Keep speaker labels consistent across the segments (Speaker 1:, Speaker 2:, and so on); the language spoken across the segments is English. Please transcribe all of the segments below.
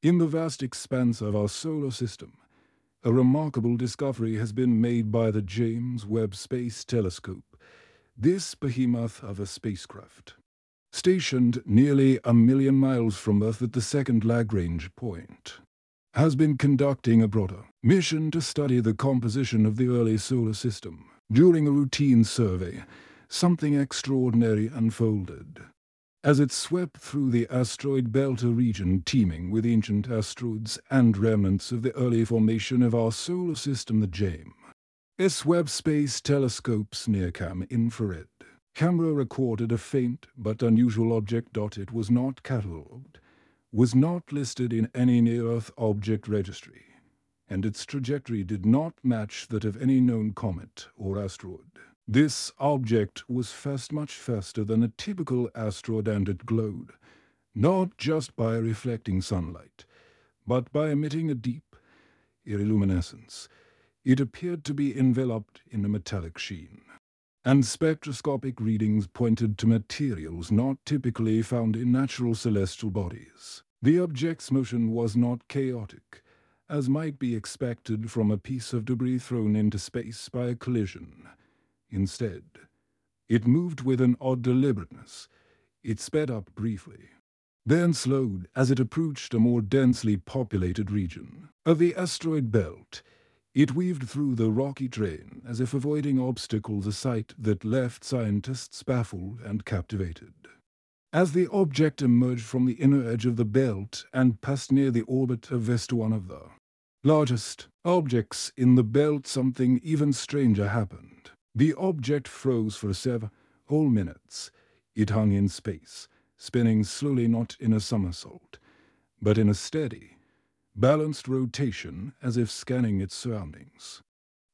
Speaker 1: In the vast expanse of our solar system, a remarkable discovery has been made by the James Webb Space Telescope, this behemoth of a spacecraft. Stationed nearly a million miles from Earth at the second Lagrange point, has been conducting a broader mission to study the composition of the early solar system. During a routine survey, something extraordinary unfolded. As it swept through the asteroid belt a region teeming with ancient asteroids and remnants of the early formation of our solar system, the JAME. S Webb Space Telescope's NIRCam infrared camera recorded a faint but unusual object. It was not catalogued, was not listed in any near-Earth object registry, and its trajectory did not match that of any known comet or asteroid. This object was fast much faster than a typical asteroid and it glowed, not just by reflecting sunlight, but by emitting a deep irluminescence. It appeared to be enveloped in a metallic sheen and spectroscopic readings pointed to materials not typically found in natural celestial bodies. The object's motion was not chaotic, as might be expected from a piece of debris thrown into space by a collision. Instead, it moved with an odd deliberateness. It sped up briefly, then slowed as it approached a more densely populated region of the asteroid belt it weaved through the rocky terrain as if avoiding obstacles, a sight that left scientists baffled and captivated. As the object emerged from the inner edge of the belt and passed near the orbit of Vesta, one of the largest objects in the belt, something even stranger happened. The object froze for several whole minutes. It hung in space, spinning slowly not in a somersault, but in a steady, balanced rotation as if scanning its surroundings.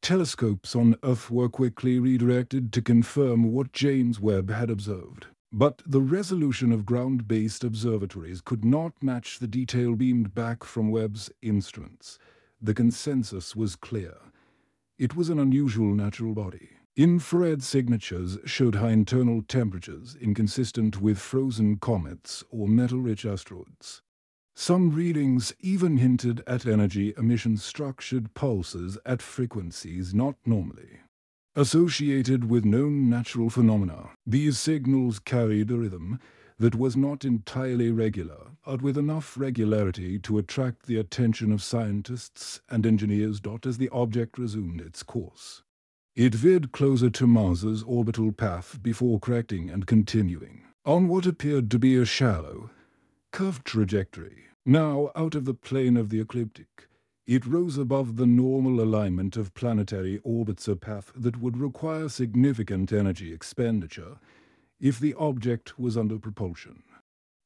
Speaker 1: Telescopes on Earth were quickly redirected to confirm what James Webb had observed. But the resolution of ground-based observatories could not match the detail beamed back from Webb's instruments. The consensus was clear. It was an unusual natural body. Infrared signatures showed high internal temperatures inconsistent with frozen comets or metal-rich asteroids. Some readings even hinted at energy emission structured pulses at frequencies not normally associated with known natural phenomena. These signals carried a rhythm that was not entirely regular, but with enough regularity to attract the attention of scientists and engineers. As the object resumed its course, it veered closer to Mars's orbital path before correcting and continuing on what appeared to be a shallow, curved trajectory. Now out of the plane of the ecliptic, it rose above the normal alignment of planetary orbits a path that would require significant energy expenditure if the object was under propulsion.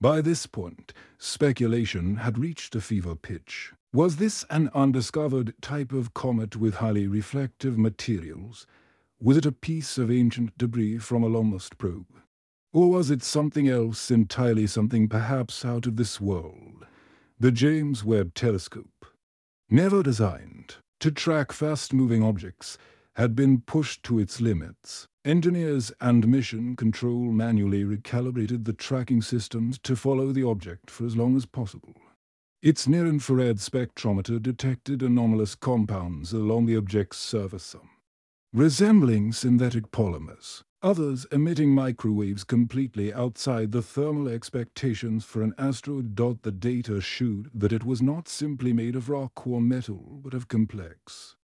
Speaker 1: By this point, speculation had reached a fever pitch. Was this an undiscovered type of comet with highly reflective materials? Was it a piece of ancient debris from a lost probe? Or was it something else entirely something perhaps out of this world? The James Webb Telescope, never designed to track fast-moving objects, had been pushed to its limits. Engineers and mission control manually recalibrated the tracking systems to follow the object for as long as possible. Its near-infrared spectrometer detected anomalous compounds along the object's surface, um, resembling synthetic polymers others emitting microwaves completely outside the thermal expectations for an asteroid. The data showed that it was not simply made of rock or metal, but of complex,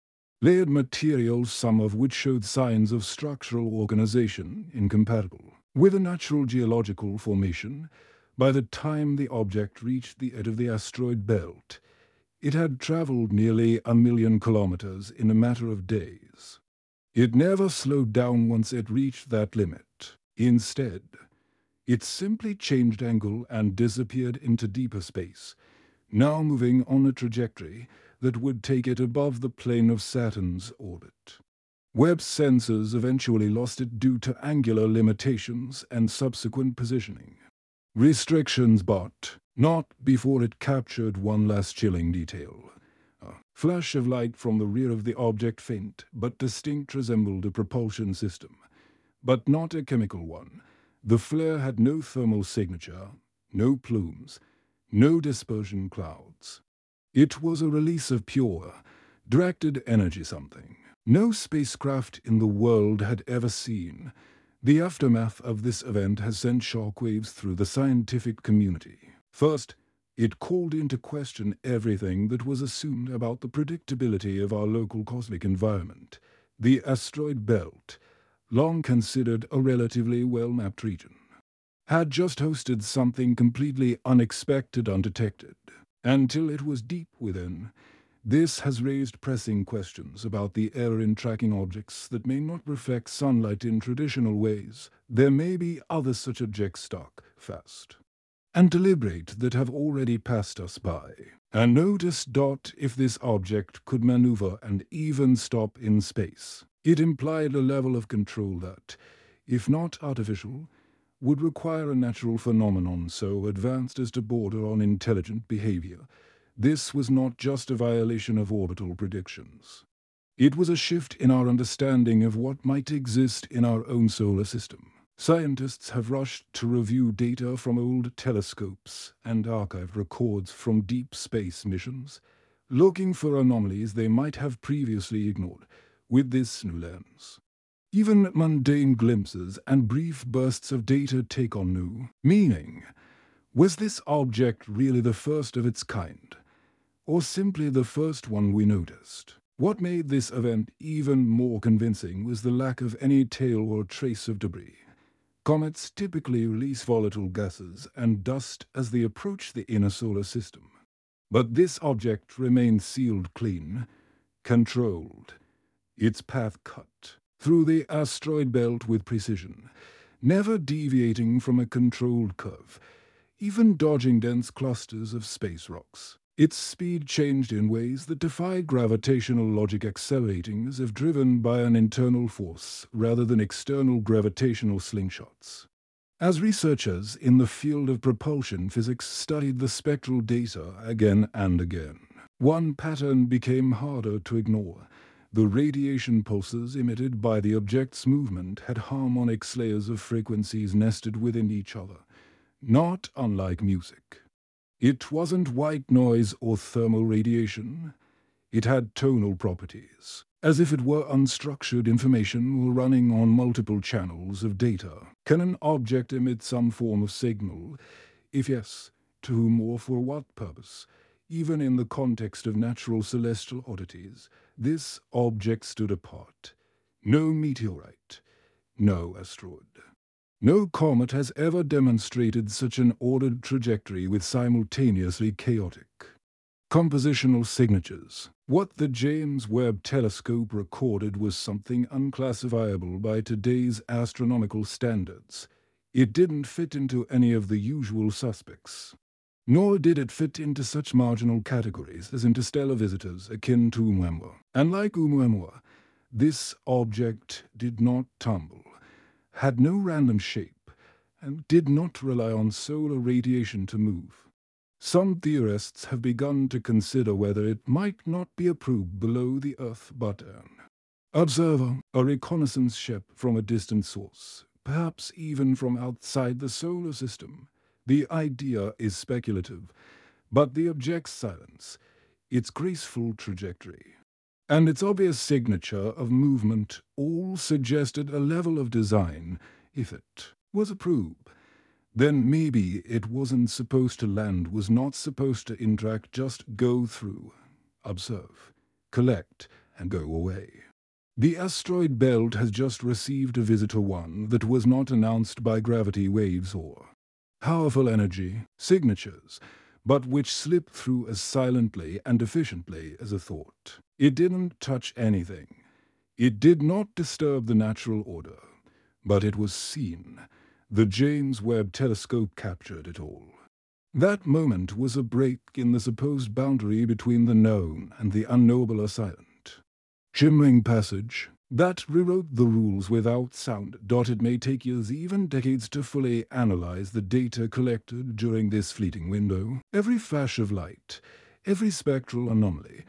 Speaker 1: layered materials, some of which showed signs of structural organization incompatible with a natural geological formation. By the time the object reached the edge of the asteroid belt, it had traveled nearly a million kilometers in a matter of days. It never slowed down once it reached that limit. Instead, it simply changed angle and disappeared into deeper space, now moving on a trajectory that would take it above the plane of Saturn's orbit. Webb's sensors eventually lost it due to angular limitations and subsequent positioning. Restrictions but not before it captured one last chilling detail. A flash of light from the rear of the object faint but distinct resembled a propulsion system, but not a chemical one. The flare had no thermal signature, no plumes, no dispersion clouds. It was a release of pure, directed energy something no spacecraft in the world had ever seen. The aftermath of this event has sent shockwaves through the scientific community. First, it called into question everything that was assumed about the predictability of our local cosmic environment. The asteroid belt, long considered a relatively well-mapped region, had just hosted something completely unexpected undetected, until it was deep within. This has raised pressing questions about the error in tracking objects that may not reflect sunlight in traditional ways. There may be other such objects stuck fast and deliberate that have already passed us by. And notice dot if this object could maneuver and even stop in space. It implied a level of control that, if not artificial, would require a natural phenomenon so advanced as to border on intelligent behavior. This was not just a violation of orbital predictions. It was a shift in our understanding of what might exist in our own solar system. Scientists have rushed to review data from old telescopes and archived records from deep space missions, looking for anomalies they might have previously ignored with this new lens. Even mundane glimpses and brief bursts of data take on new meaning. Was this object really the first of its kind, or simply the first one we noticed? What made this event even more convincing was the lack of any tail or trace of debris. Comets typically release volatile gases and dust as they approach the inner solar system. But this object remained sealed clean, controlled, its path cut through the asteroid belt with precision, never deviating from a controlled curve, even dodging dense clusters of space rocks. Its speed changed in ways that defy gravitational logic accelerating as if driven by an internal force rather than external gravitational slingshots. As researchers in the field of propulsion physics studied the spectral data again and again, one pattern became harder to ignore. The radiation pulses emitted by the object's movement had harmonic layers of frequencies nested within each other, not unlike music. It wasn't white noise or thermal radiation. It had tonal properties, as if it were unstructured information running on multiple channels of data. Can an object emit some form of signal? If yes, to whom or for what purpose? Even in the context of natural celestial oddities, this object stood apart. No meteorite, no asteroid. No comet has ever demonstrated such an ordered trajectory with simultaneously chaotic compositional signatures. What the James Webb Telescope recorded was something unclassifiable by today's astronomical standards. It didn't fit into any of the usual suspects. Nor did it fit into such marginal categories as interstellar visitors akin to Oumuamua. And like Oumuamua, this object did not tumble had no random shape, and did not rely on solar radiation to move. Some theorists have begun to consider whether it might not be a probe below the Earth button. Observer, a reconnaissance ship from a distant source, perhaps even from outside the solar system. The idea is speculative, but the object's silence, its graceful trajectory, and its obvious signature of movement all suggested a level of design, if it was a probe. Then maybe it wasn't supposed to land, was not supposed to interact, just go through, observe, collect, and go away. The asteroid belt has just received a visitor one that was not announced by gravity waves or powerful energy signatures, but which slipped through as silently and efficiently as a thought. It didn't touch anything. It did not disturb the natural order, but it was seen. The James Webb Telescope captured it all. That moment was a break in the supposed boundary between the known and the unknowable are silent. Shimmering passage that rewrote the rules without sound. Dot It may take years, even decades, to fully analyze the data collected during this fleeting window. Every flash of light, every spectral anomaly,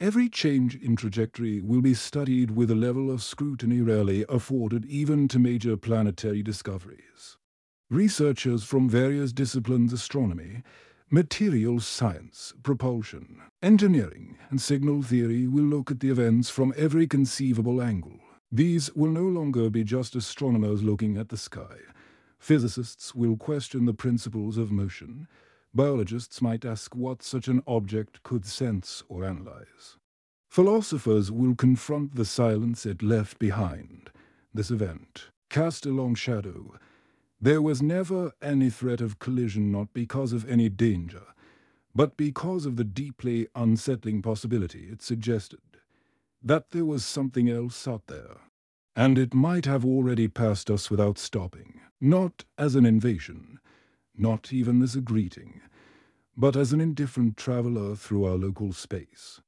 Speaker 1: Every change in trajectory will be studied with a level of scrutiny rarely afforded even to major planetary discoveries. Researchers from various disciplines astronomy, Material science, propulsion, engineering, and signal theory will look at the events from every conceivable angle. These will no longer be just astronomers looking at the sky. Physicists will question the principles of motion. Biologists might ask what such an object could sense or analyze. Philosophers will confront the silence it left behind. This event cast a long shadow. There was never any threat of collision not because of any danger, but because of the deeply unsettling possibility it suggested that there was something else out there. And it might have already passed us without stopping, not as an invasion, not even as a greeting, but as an indifferent traveler through our local space.